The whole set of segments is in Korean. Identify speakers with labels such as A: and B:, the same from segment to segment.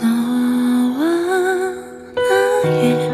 A: 너와 나의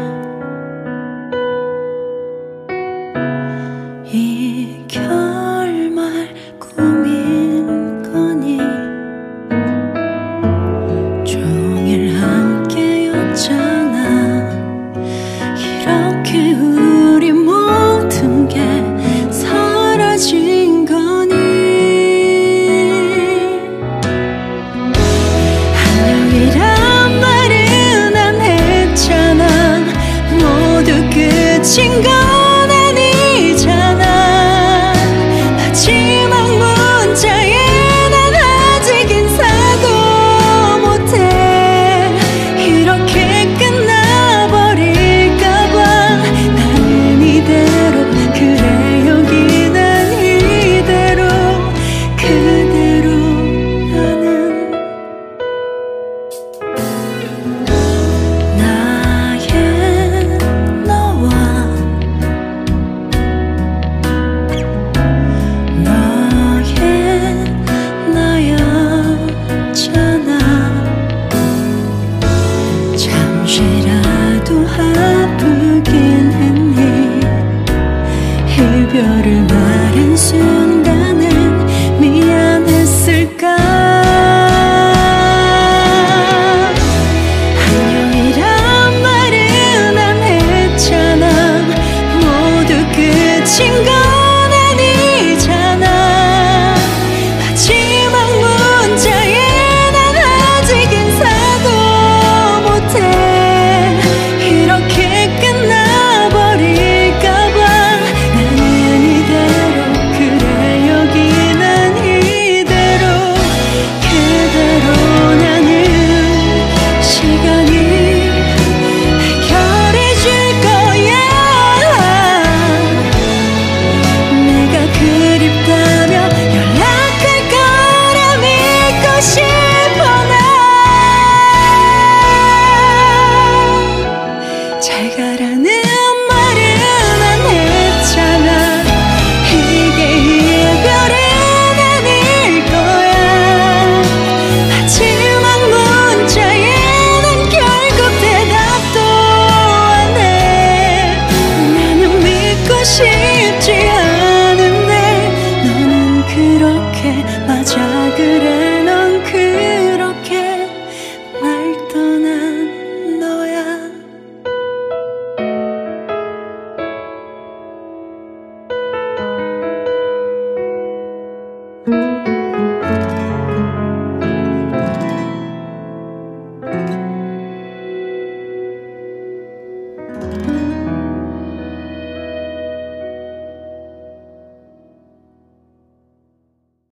A: Música